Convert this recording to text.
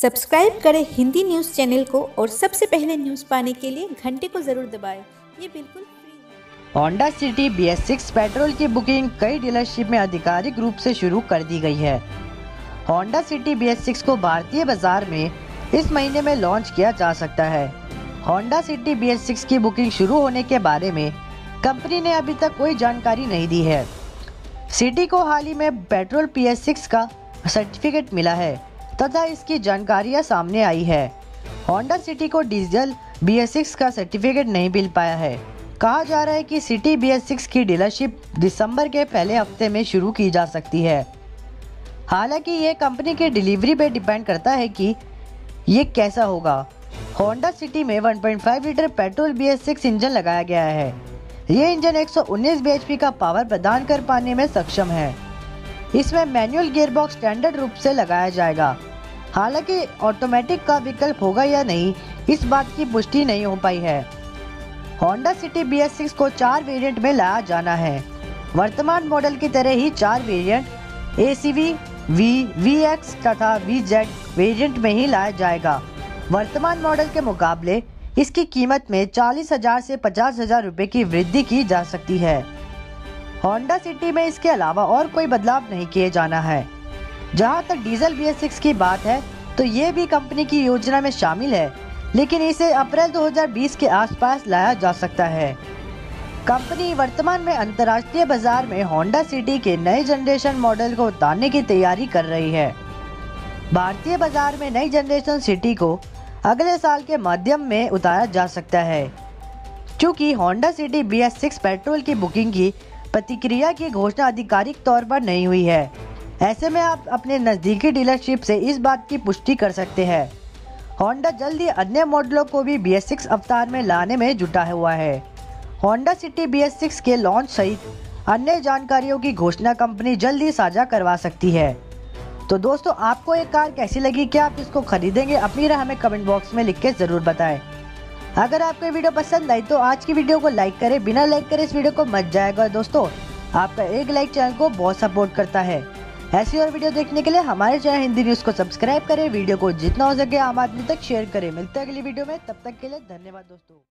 Subscribe करें Hindi news channel को और सबसे पहले न्यूज़ पाने के लिए घंटे को ज़रूर दबाएँ। ये बिल्कुल Honda City B S six petrol की बुकिंग कई डीलरशिप में आधिकारिक रूप से शुरू कर दी गई है। Honda City B S six को भारतीय बाज़ार में इस महीने में लॉन्च किया जा सकता है। Honda City B S six की बुकिंग शुरू होने के बारे में कंपनी ने अभी तक कोई जानकारी नहीं दी है। सिटी को हाल ही में पेट्रोल पी एस सिक्स का सर्टिफिकेट मिला है। तथा इसकी जानकारियाँ सामने आई है। होंडा सिटी को डीजल बी का सर्टिफिकेट नहीं मिल पाया है। कहा जा रहा है कि सिटी बी की डीलरशिप दिसंबर के पहले हफ़्ते में शुरू की जा सकती है। हालाँकि ये कंपनी की डिलीवरी पर डिपेंड करता है कि ये कैसा होगा। होंडा सिटी में 1.5 लीटर पेट्रोल बी इंजन लगाया गया है। ये इंजन 119 bhp का पावर प्रदान कर पाने में सक्षम है। इसमें मैनुअल गियरबॉक्स स्टैंडर्ड रूप से लगाया जाएगा। हालाँकि ऑटोमेटिक का विकल्प होगा या नहीं, इस बात की पुष्टि नहीं हो पाई है। होंडा सिटी बी को चार वेरिएंट में लाया जाना है। वर्तमान मॉडल की तरह ही चार variant A C V V V X तथा वी जेड वेरियंट में ही लाया जाएगा। वर्तमान मॉडल के मुकाबले, इसकी कीमत में चालीस हज़ार से पचास हज़ार रुपए की वृद्धि की जा सकती है। होंडा सिटी में इसके अलावा और कोई बदलाव नहीं किए जाना है। जहाँ तक डीजल बी की बात है तो ये भी कंपनी की योजना में शामिल है, लेकिन इसे अप्रैल 2020 के आसपास लाया जा सकता है। कंपनी वर्तमान में अंतर्राष्ट्रीय बाज़ार में होंडा सिटी के नए जनरेशन मॉडल को उतारने की तैयारी कर रही है। भारतीय बाज़ार में नई जनरेशन सिटी को अगले साल के माध्यम में उतारा जा सकता है, क्योंकि होंडा सिटी बी पेट्रोल की बुकिंग की प्रतिक्रिया की घोषणा आधिकारिक तौर पर नहीं हुई है। ऐसे में आप अपने नज़दीकी डीलरशिप से इस बात की पुष्टि कर सकते हैं। होंडा जल्द ही अन्य मॉडलों को भी बी एस अवतार में लाने में जुटा हुआ है। होंडा सिटी बी एस के लॉन्च सहित अन्य जानकारियों की घोषणा कंपनी जल्द ही साझा करवा सकती है। तो दोस्तों, आपको ये कार कैसी लगी, क्या आप इसको खरीदेंगे, अपनी राह हमें कमेंट बॉक्स में लिख के ज़रूर बताएँ। अगर आपको वीडियो पसंद आई तो आज की वीडियो को लाइक करें, बिना लाइक करे इस वीडियो को मत जाएगा। दोस्तों, आपका एक लाइक चैनल को बहुत सपोर्ट करता है। ऐसी और वीडियो देखने के लिए हमारे चैनल हिंदी न्यूज़ को सब्सक्राइब करें, वीडियो को जितना हो सके आम आदमी तक शेयर करें। मिलते हैं अगली वीडियो में, तब तक के लिए धन्यवाद दोस्तों।